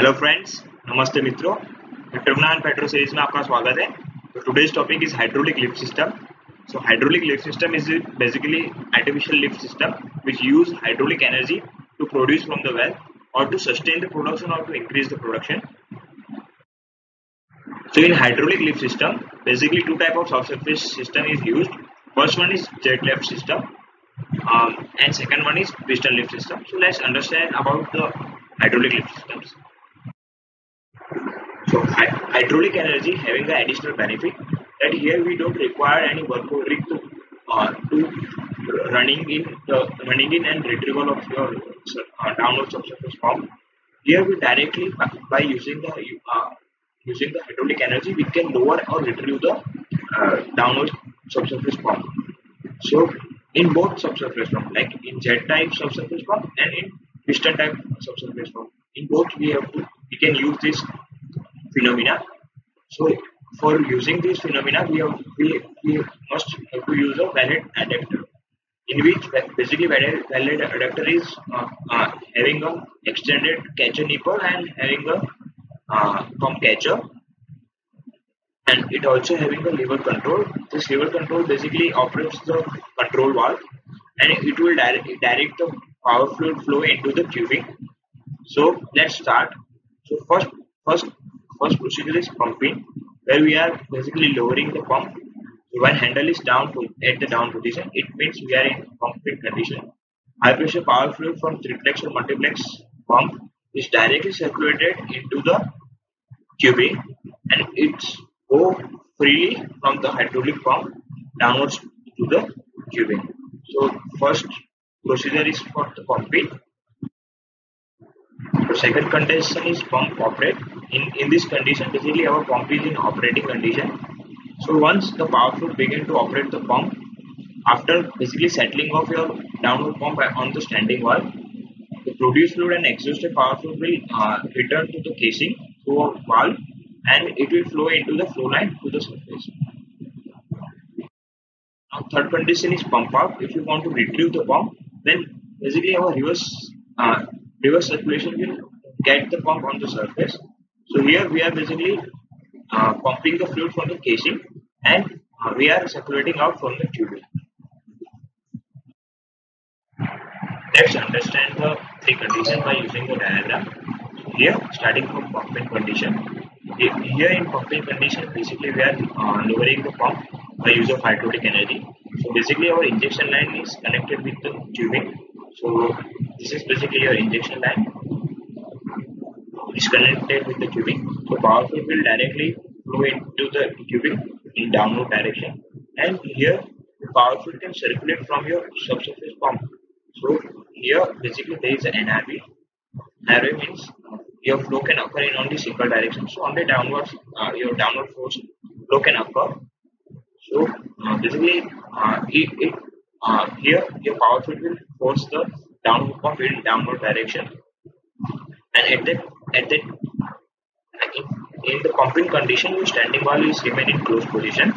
Hello friends नमस्ते मित्रों ट्रिमनायन petro series में आपका स्वागत है तो today's topic is hydraulic lift system so hydraulic lift system is basically artificial lift system which use hydraulic energy to produce from the well और to sustain the production और to increase the production so in hydraulic lift system basically two type of soft surface system is use first one is jet lift system and second one is pistol lift system so let's understand about the hydraulic lift systems so hydraulic energy having the additional benefit that here we don't require any workover rig to uh, to running in the running in and retrieval of your uh, downward subsurface pump. Here we directly by using the uh, using the hydraulic energy we can lower or retrieve the uh, downward subsurface pump. So in both subsurface pump like in jet type subsurface pump and in piston type subsurface pump in both we have to we can use this phenomena. So for using these phenomena, we have we, we must have to use a valid adapter, in which basically valid, valid adapter is uh, uh, having a extended catcher nipple and having a uh, pump catcher, and it also having a lever control. This lever control basically operates the control valve, and it will direct direct the power fluid flow into the tubing. So let's start. So first first first procedure is pumping where we are basically lowering the pump. So when handle is down to, at the down position it means we are in pumping condition. High pressure power fluid from triplex or multiplex pump is directly circulated into the tubing and it's go freely from the hydraulic pump downwards to the tubing. So first procedure is for the pumping the second condition is pump operate. In, in this condition, basically our pump is in operating condition. So once the power flow begin to operate the pump, after basically settling of your downward pump on the standing valve, the produced fluid and exhausted power fluid will uh, return to the casing through a valve and it will flow into the flow line to the surface. Now third condition is pump up. If you want to retrieve the pump, then basically our reverse uh, reverse circulation will get the pump on the surface. So here we are basically uh, pumping the fluid from the casing and uh, we are circulating out from the tubing. Let's understand the three conditions by using the diagram. Here, starting from pumping condition. Here in pumping condition, basically we are uh, lowering the pump by use of hydraulic energy. So basically our injection line is connected with the tubing. So this is basically your injection line is connected with the tubing. So power will directly flow into the tubing in downward direction and here the power flow can circulate from your subsurface pump. So here basically there is an NRV. NRV means your flow can occur in only single direction. So only downwards uh, your downward force flow can occur. So uh, basically uh, it, it uh, here your power flow will force the downward pump in downward direction. And at that at that in the pumping condition your standing valve is remain in closed position.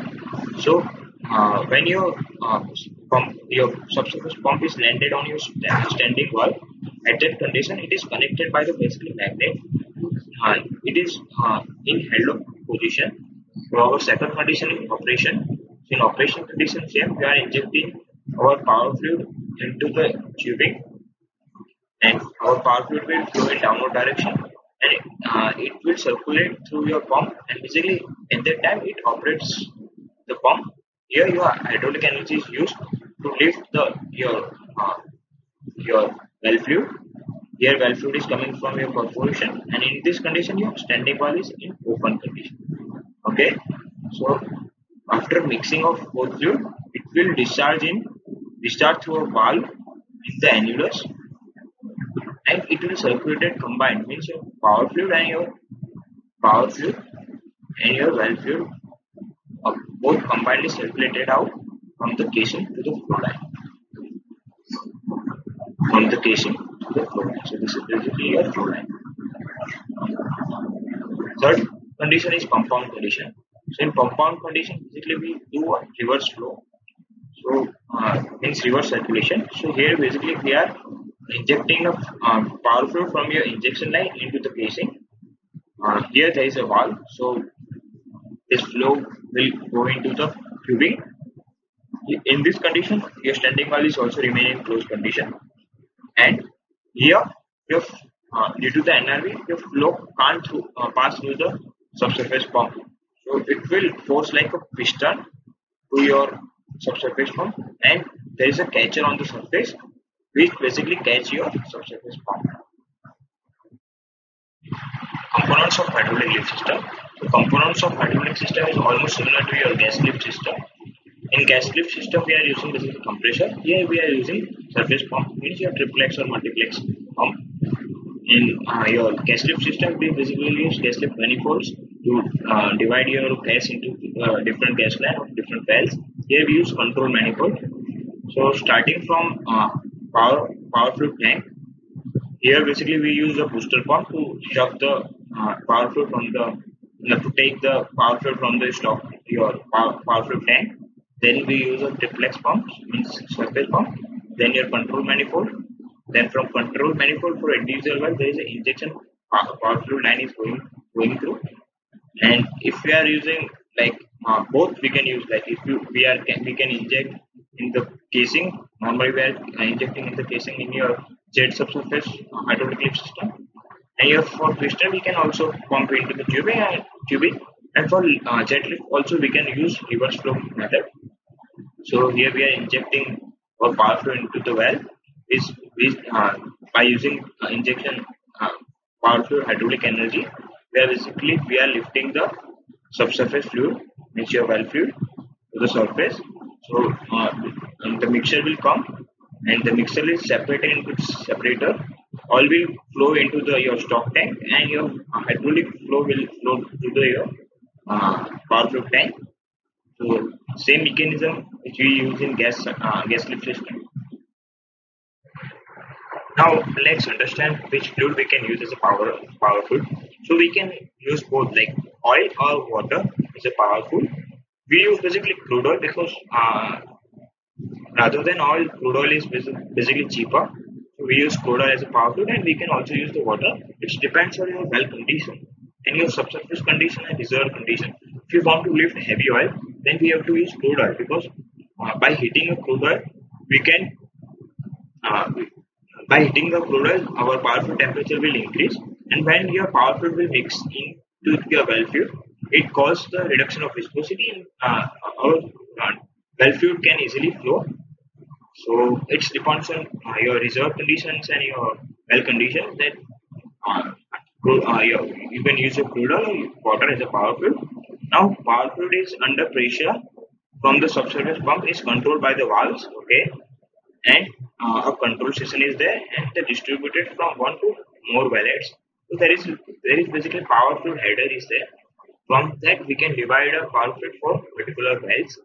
So uh, when your uh, pump your subsurface pump is landed on your standing valve at that condition it is connected by the basically magnet. Uh, it is uh, in held up position. So our second condition in operation. In operation condition same we are injecting our power fluid into the tubing and our power fluid will flow in downward direction and it, uh, it will circulate through your pump and basically at that time it operates the pump. Here your hydraulic energy is used to lift the your uh, your well fluid. Here well fluid is coming from your perforation and in this condition your standing valve is in open condition. Okay? So after mixing of both fluid it will discharge in discharge through a valve in the annulus and it will circulate combined means your power fluid and your power fluid and your well fluid are both combinedly circulated out from the casing to the flow line. From the casing to the flow line. So this is basically your flow line. Third condition is compound condition. So in compound condition basically we do a reverse flow so uh, means reverse circulation so here basically we are injecting a um, power flow from your injection line into the casing uh, here there is a valve, so this flow will go into the tubing. In this condition, your standing valve is also remain in closed condition, and here your uh, due to the NRV, your flow can't through, uh, pass through the subsurface pump. So it will force like a piston to your subsurface pump, and there is a catcher on the surface which basically catch your subsurface pump. Components of hydraulic lift system. The components of hydraulic system is almost similar to your gas lift system. In gas lift system, we are using basically compressor. Here we are using surface pump, means your triplex or multiplex pump. In uh, your gas lift system, we basically use gas lift manifolds to uh, divide your gas into uh, different gas line of different wells. Here we use control manifold. So starting from uh, power power fluid tank, here basically we use a booster pump to shove the uh, power fluid from the to take the power fluid from the stock your power, power fluid tank. Then we use a triplex pump, means surface pump. Then your control manifold. Then from control manifold for individual well, there is an injection power fluid line is going going through. And if we are using like uh, both, we can use like if you we are can we can inject in the casing. Normally, we are injecting in the casing in your jet subsurface hydraulic lift system. And here for piston, we can also pump into the tubing and tubing. And for uh, jet lift, also we can use reverse flow method. So here we are injecting or power flow into the well is, uh, by using uh, injection uh, power flow hydraulic energy. We are basically we are lifting the subsurface fluid, your well fluid, to the surface. So uh, the mixture will come and the mixture is separated into its separator. All will flow into the your stock tank and your hydraulic flow will flow to the your uh, power flow tank. So same mechanism which we use in gas uh, gas lift system now let's understand which fluid we can use as a power power fluid so we can use both like oil or water as a power fluid we use basically crude oil because uh, Rather than oil, crude oil is basically cheaper. So we use crude oil as a power fluid and we can also use the water. It depends on your well condition and your subsurface condition and reservoir condition. If you want to lift heavy oil, then we have to use crude oil because uh, by heating a crude oil, we can uh, by heating the crude oil, our power fluid temperature will increase, and when your power fluid will mix into your well fluid, it causes the reduction of viscosity, and uh, our well fluid can easily flow so it depends on uh, your reserve conditions and your well conditions that uh, uh, you can use a crude oil water as a power fluid. Now power fluid is under pressure from the subsurface pump is controlled by the valves, okay, and uh, a control system is there and they distributed from one to more wellheads. So there is there is basically power fluid header is there. From that we can divide a power fluid for particular wells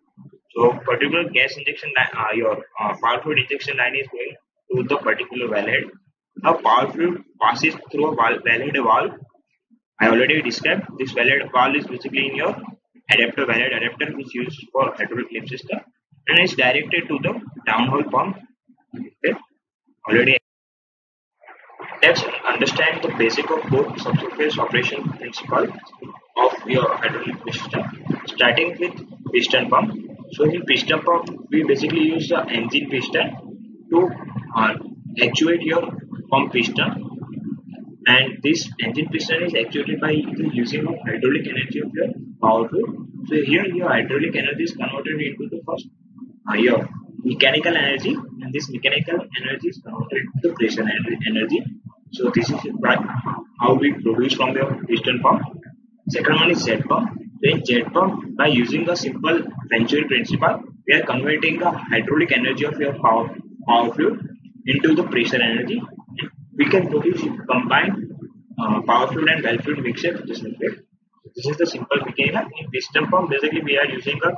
so particular gas injection line, uh, your uh, power fluid injection line is going to the particular wellhead. Now power fluid passes through a valve, wellhead valve. I already described this wellhead valve is basically in your adapter wellhead adapter which is used for hydraulic lift system and is directed to the downhole pump. Okay. Already let's understand the basic of both subsurface operation principle of your hydraulic system starting with piston pump so in piston pump, we basically use the engine piston to uh, actuate your pump piston and this engine piston is actuated by the using of hydraulic energy of your power fluid. So here your hydraulic energy is converted into the first uh, your mechanical energy and this mechanical energy is converted into pressure energy. So this is how we produce from the piston pump. Second one is jet pump. In jet pump, by using a simple Venturi principle, we are converting the hydraulic energy of your power, power fluid into the pressure energy. We can produce combined uh, power fluid and well fluid mixture this liquid. This is the simple mechanism. In piston pump, basically we are using a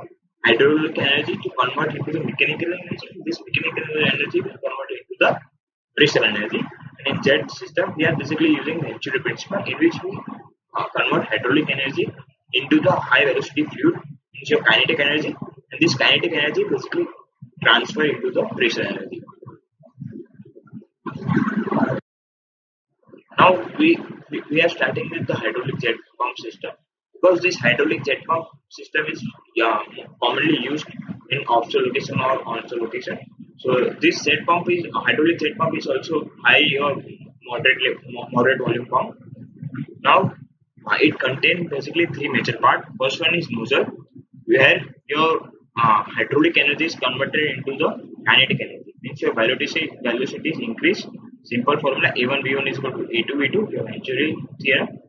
hydraulic energy to convert into the mechanical energy. This mechanical energy will convert into the pressure energy. In jet system, we are basically using Venturi principle in which we convert hydraulic energy into the high velocity fluid into your kinetic energy and this kinetic energy basically transfer into the pressure energy. Now we, we, we are starting with the hydraulic jet pump system because this hydraulic jet pump system is yeah, commonly used in offshore location or onshore location. So this jet pump is hydraulic jet pump is also high or moderate moderate volume pump. Now uh, it contains basically three major parts. First one is nozzle, where your uh, hydraulic energy is converted into the kinetic energy. Means your velocity velocity is increased Simple formula A1 V1 is equal to A2 V2, your Venturi theorem.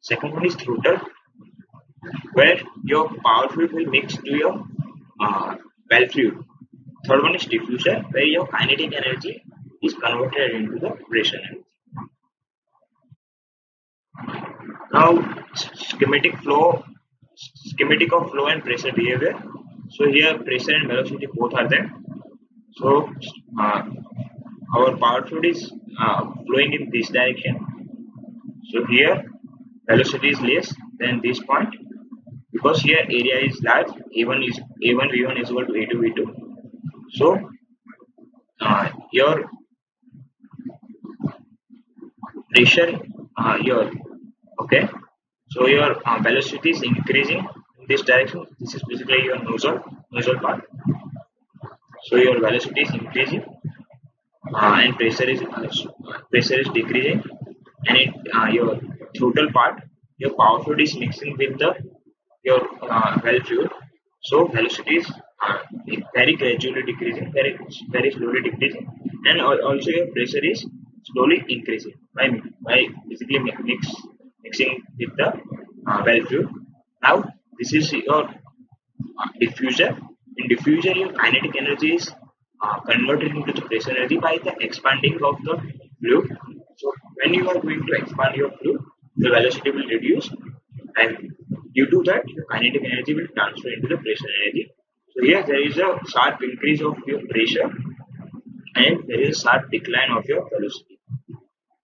Second one is throttle, where your power fluid will mix to your uh, valve fluid. Third one is diffuser, where your kinetic energy is converted into the pressure energy. Now, schematic flow, schematic of flow and pressure behavior. So here, pressure and velocity both are there. So, uh, our power fluid is uh, flowing in this direction so here velocity is less than this point because here area is large a1 is a1 v1 is equal to a2 v2 so uh, your pressure uh, your okay? So your uh, velocity is increasing in this direction. This is basically your nozzle nozzle part. So your velocity is increasing uh, and pressure is uh, pressure is decreasing. And it uh, your throttle part your power fluid is mixing with the your uh, well fluid so velocity is uh, very gradually decreasing very very slowly decreasing. And also your pressure is slowly increasing. By by basically mix mixing with the uh, well fluid now this is your diffuser. In diffuser your kinetic energy is uh, converted into the pressure energy by the expanding of the fluid. So when you are going to expand your fluid, the velocity will reduce and due to that your kinetic energy will transfer into the pressure energy. So here there is a sharp increase of your pressure and there is a sharp decline of your velocity.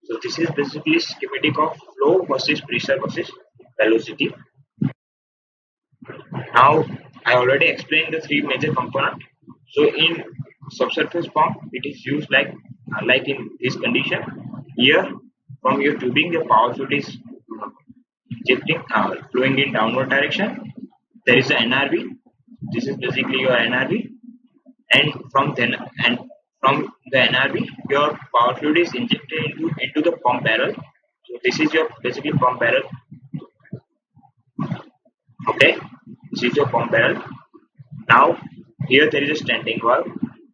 So this is basically schematic of flow versus pressure versus velocity. Now I already explained the three major components. So in subsurface pump it is used like like in this condition here from your tubing the power fluid is injecting uh, flowing in downward direction there is a nrv this is basically your nrv and from then and from the nrv your power fluid is injected into into the pump barrel. So this is your basically pump barrel. Okay? This is your pump barrel. Now here there is a standing valve.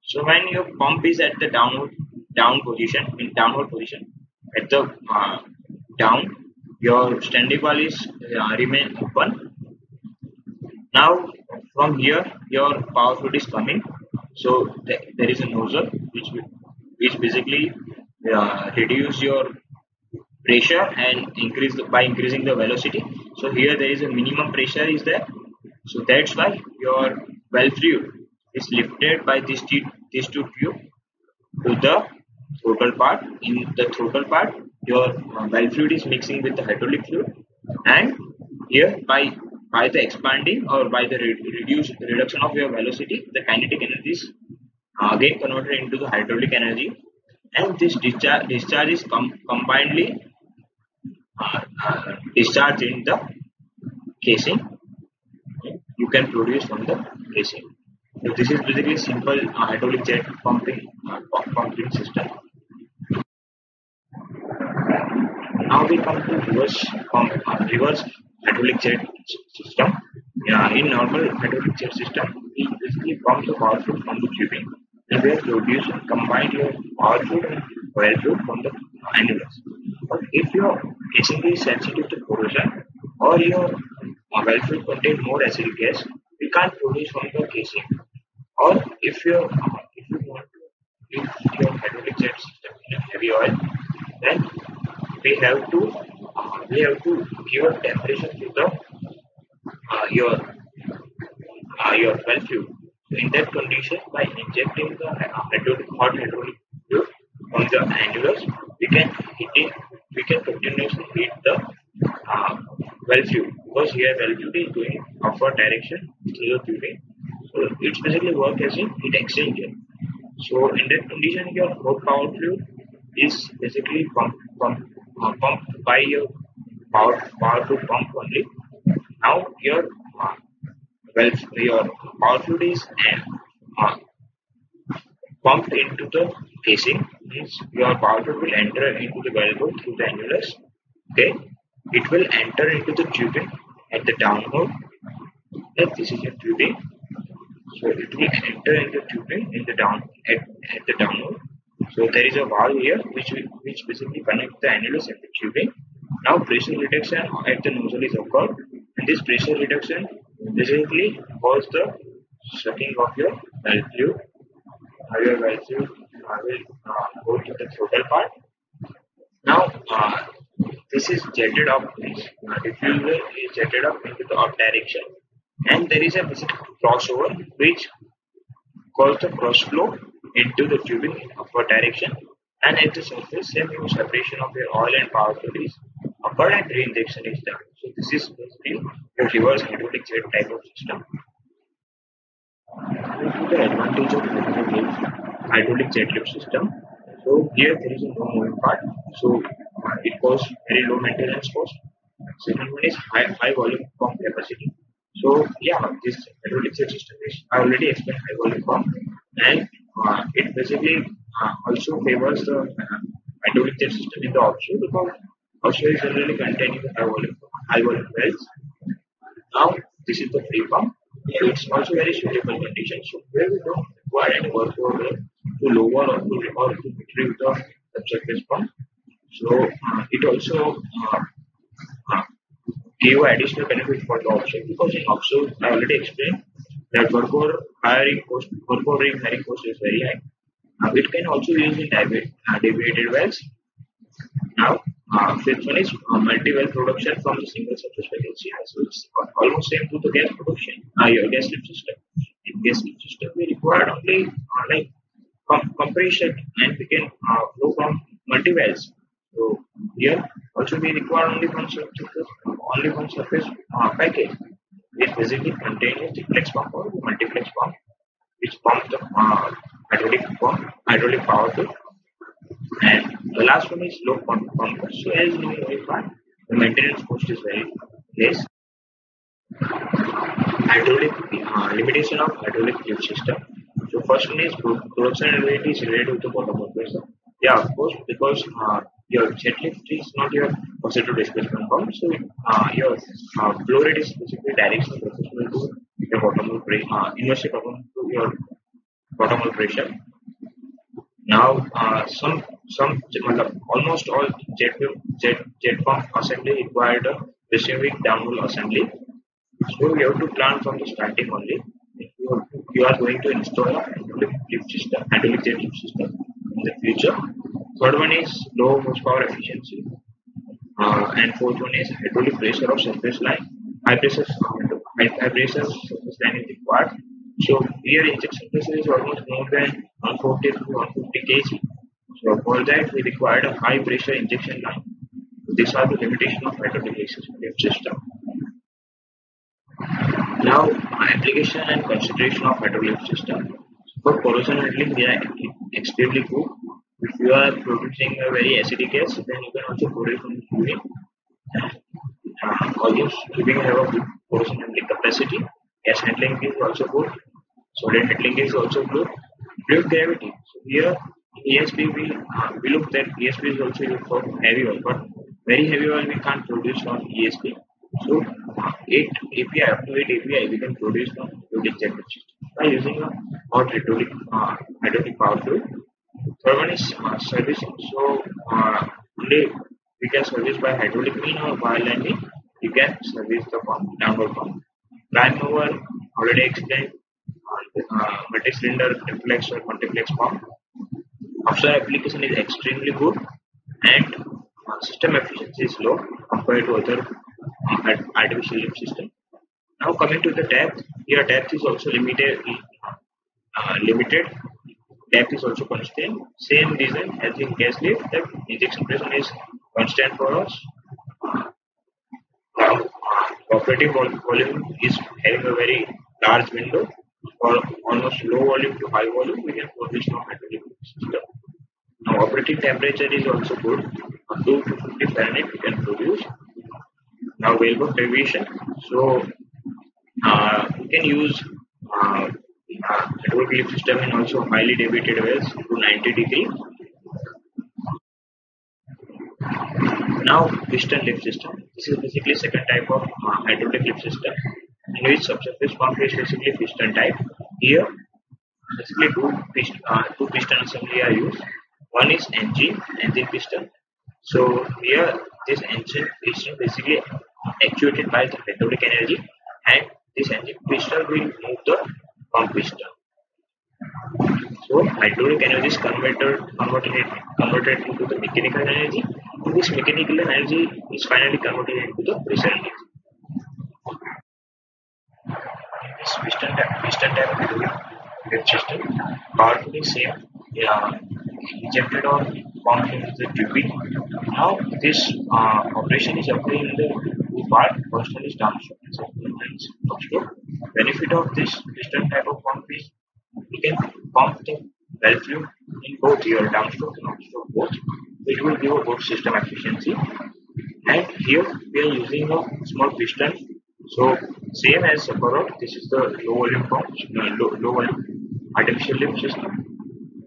So when your pump is at the downward down position in downward position at the uh, down, your standing valve is uh, remain open. Now from here your power fluid is coming. So th there is a nozzle which which basically uh, reduce your pressure and increase the, by increasing the velocity. So here there is a minimum pressure is there. So that's why your valve fluid is lifted by this these two tube to the throttle part. In the throttle part, your uh, valve fluid is mixing with the hydraulic fluid, and here by by the expanding or by the re reduce reduction of your velocity, the kinetic energy is uh, again converted into the hydraulic energy, and this discharge discharge is com combinedly uh, uh, discharged in the casing. You can produce from the casing. So this is basically simple uh, hydraulic jet pumping uh, pumping system. Now we come to reverse pump, uh, reverse hydraulic system. Yeah, in normal hydraulic system, we basically pump the power fluid from the tubing and we are producing combine your power fluid and oil fluid from the annulus. But if your casing is sensitive to corrosion or your oil well fluid contain more acidic gas, we can't produce from the casing or if you if you want to use your hydraulic system in heavy oil then we have to we have to give a temperature to the uh, your uh, your well fluid so in that condition by injecting the hydraulic hot hydraulic from the annulus we can heat it we can continuously heat the uh, well because here well fluid is going upward direction through the tubing so it's basically work as a heat exchanger. So in that condition, your hot power fluid is basically pumped, pump, uh, pumped by your power power to pump only. Now your uh, well your power fluid is uh, pumped into the casing means your power fluid will enter into the valve through the annulus. Okay, it will enter into the tubing at the downhole. That this is a tubing. So it will enter into the tubing in the down at, at the downhole. So there is a valve here which which basically connects the annulus and the tubing. Now pressure reduction at the nozzle is occurred. And this pressure reduction basically causes the sucking of your valve fluid value I will uh, go to the total part. Now uh, this is jetted up, uh, diffuser is jetted up into the up direction. And there is a crossover which causes the cross flow into the tubing in upward direction. And at the surface same separation of your oil and power fluid is occurred and re-injection is done. So this is basically a reverse hydraulic jet type of system the advantage of hydraulic jet lift system. So here there is a no moving part, so it costs very low maintenance cost. Second one is high, high volume pump capacity. So yeah, this hydraulic jet system is I already explained high volume pump, and uh, it basically uh, also favors the uh, hydraulic jet system in the offshore because is generally containing high volume high volume wells. Now this is the free pump it's also very suitable condition. So where we don't require any to lower or to or to retrieve the subsurface pump. So uh, it also uh, uh, give additional benefit for the offshore because in offshore I already explained that work hiring cost work rig hiring cost is very high. Uh, it can also use in uh, deviated wells. Now is uh, multi-well production from the single surface vacancy. So it's almost same to the gas production, uh, your gas lift system. In gas lift system, we require only uh, like com- compression and we can uh, flow from multi-wells. So here also we require only one surface, only one surface uh, package. It basically contains the flex pump or multiplex pump, which pumps the uh, hydraulic pump, hydraulic power to and the last one is low conquest. So as you know, the maintenance cost is very less. Hydraulic uh, limitation of hydraulic lift system. So first one is production ability is related to bottom pressure. Yeah, of course, because uh, your jet lift is not your positive displacement pump, so uh, your uh, flow rate is basically directional proportional to your bottom pressure, uh, inversely proportional to your bottom pressure. Now, uh, some some almost all jet jet jet pump assembly required a specific downhole assembly. So you have to plan from the starting only. If you are, you are going to install a hydraulic lift system, hydraulic jet lift system in the future. Third one is low horsepower efficiency, uh, and fourth one is hydraulic pressure of surface line. High pressure high, high pressure surface line is required. So here injection pressure is almost more than 140 to 150 kg. So for that we required a high pressure injection line. These are the limitations of hydraulic system. Now application and consideration of hydraulic system. For corrosion handling they are extremely good. If you are producing a very acidic gas, then you can also produce from the fluid. Uh, although tubing have a good corrosion handling capacity, gas handling is also good. Solid handling is also good fluid gravity. So here ESP we uh, we look that ESP is also used for heavy oil, but very heavy oil we can't produce on ESP. So eight API up to eight API we can produce from hydraulic jet by using a hot hydraulic uh, hydraulic power fluid. Third one is uh, servicing. So uh, only we can service by hydraulic mean or by land mean. You can service the pump, downward pump. Prime mover already explained uh, multi-cylinder triplex or multiplex pump. Offshore application is extremely good and uh, system efficiency is low compared to other uh, artificial lift system. Now coming to the depth, here depth is also limited. Uh, limited. Depth is also constant. Same reason as in gas lift, that injection pressure is constant for us. Now, operating volume is having a very large window for almost low volume to high volume, we can produce no hydraulic system. Now operating temperature is also good. Up to 250 Fahrenheit we can produce. Now Vailbach deviation. So uh, we can use uh, uh, system in also highly deviated wells to 90 degree. Now piston lift system. This is basically second type of uh, hydraulic lift system in which subsurface pump is basically piston type. Here basically two piston, uh, two piston assembly are used. One is engine engine piston. So here this engine piston basically actuated by the hydraulic energy and this engine piston will move the pump piston. So hydraulic energy is converted converted converted into the mechanical energy. And this mechanical energy is finally converted into the pressure energy. This piston type piston type hydraulic lift system, power is same. Yeah, injected or pumped into the tubing. Now this uh, operation is occurring in the two part. One is downstroke and is upstroke. Benefit of this piston type of pump is we can pump the well fluid in both your downstroke and upstroke both, which will give a good system efficiency. And here we are using a small piston. So same as Sapporo, this is the low volume pump, low, low volume artificial lift system.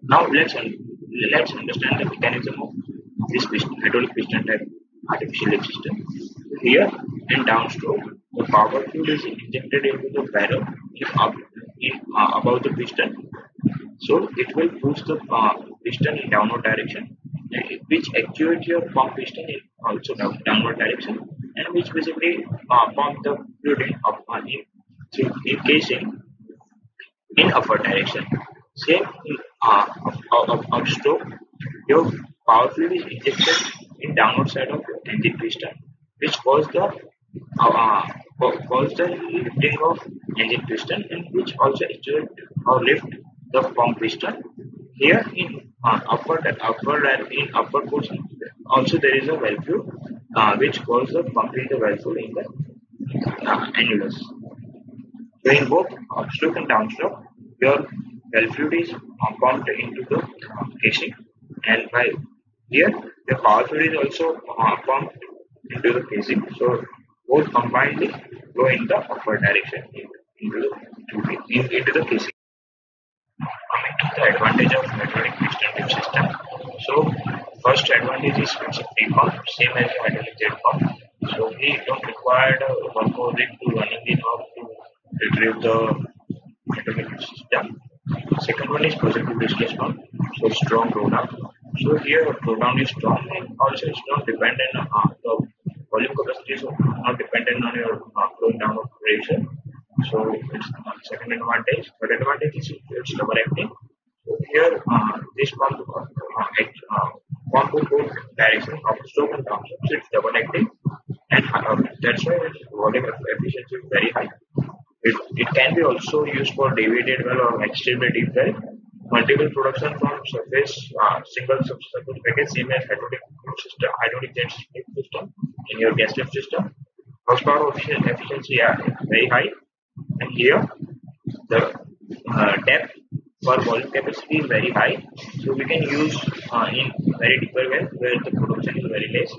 Now let's let's understand the mechanism of this piston, hydraulic piston type artificial lift system. Here in downstroke, the power fluid is injected into the barrel in, up, in uh, above the piston. So it will push the uh, piston in downward direction, which actuates your pump piston in also down, downward direction, and which basically uh, pump the fluid of up uh, in, upward direction. Same in uh, up, upstroke, your power is injected in downward side of your engine piston, which cause the uh, cause the lifting of engine piston and which also actuate or lift the pump piston. Here in uh, upward and in upward portion also there is a valve uh, which causes the pumping the valve in the uh, annulus. So in both upstroke and downstroke, your valve fluid is pumped into the uh, casing and by here the power fluid is also uh, pumped into the casing. So both combinedly flow in the upward direction into the, in, into the casing. Coming to the advantage of hydraulic piston tube system. So first advantage is it's a free pump, same as a hydraulic jet pump. So we don't require one more rig to running in or to retrieve the hydraulic system. Second one is positive displacement, so strong drawdown. So here drawdown is strong and also it's not dependent on the volume capacity is not dependent on your uh, flowing down of pressure. So it's uh, second advantage. Third advantage is it's double acting. So here uh, this pump uh, uh, pump will go direction of stroke and downstroke. So it's double acting, and uh, that's why its volume efficiency is very high. It, it can be also used for deviated well or extremely deep well. Multiple production from surface uh, single surface package same as hydraulic system, hydraulic jet system in your gas lift system. Horsepower efficiency are very high, and here the uh, depth for volume capacity is very high, so we can use uh, in very deeper well where the production is very less.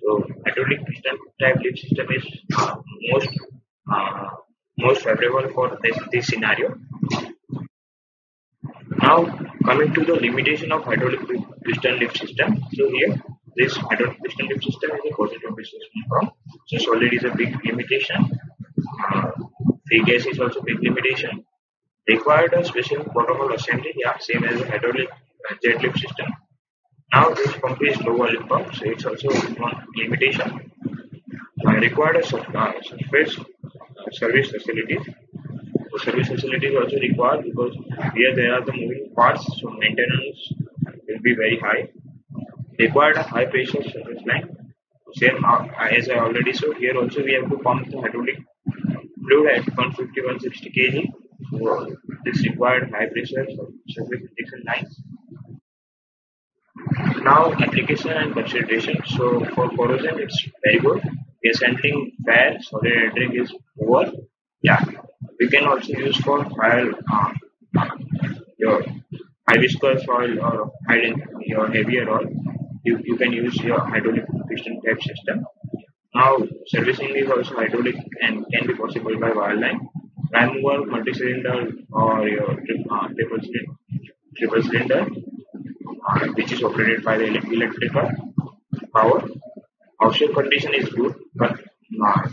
So hydraulic piston type lift system is uh, most uh, most favorable for this, this scenario. Now coming to the limitation of hydraulic piston lift system. So here this hydraulic piston lift system is a positive displacement pump. So solid is a big limitation. Free gas is also big limitation. Required a special protocol assembly, same as hydraulic jet lift system. Now this pump is low volume pump, so it's also one limitation. Required a uh, surface uh, service facilities. So service facilities also required because here there are the moving parts, so maintenance will be very high required a high pressure surface line. Same uh, as I already showed here also we have to pump the hydraulic fluid at 150 160 kg. This required high pressure surface injection lines. Now application and consideration. So for corrosion it's very good. Gas handling fair, solid entering is poor. Yeah, we can also use for fire uh, your high viscous oil or high your heavier oil, you, you can use your hydraulic piston type system. Now servicing is also hydraulic and can be possible by wireline. Prime mover, multi-cylinder or your uh, triple, triple cylinder uh, which is operated by the electrical power. Offshore condition is good but uh,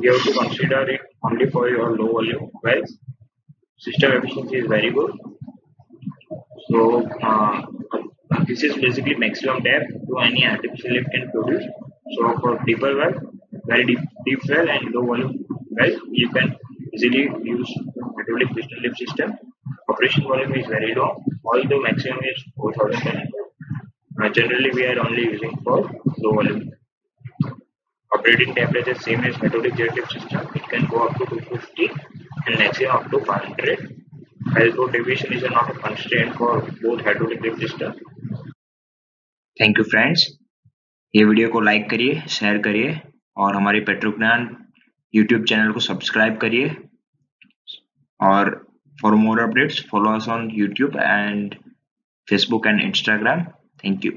you have to consider it only for your low volume wells. System efficiency is very good. So uh, this is basically maximum depth to any artificial lift can produce. So for deeper well, very deep, deep well and low volume well, you can easily use hydraulic piston lift system. Operation volume is very low, although maximum is 4000 ton. Uh, generally, we are only using for low volume. Operating temperature same as hydraulic jet lift system. It can go up to 250 and maximum up to 500. Although deviation is not a constraint for both hydraulic lift system. Thank you, friends. ये video को like करिए share करिए और हमारे Petrogyan YouTube channel को subscribe करिए। और for more updates follow us on YouTube and Facebook and Instagram thank you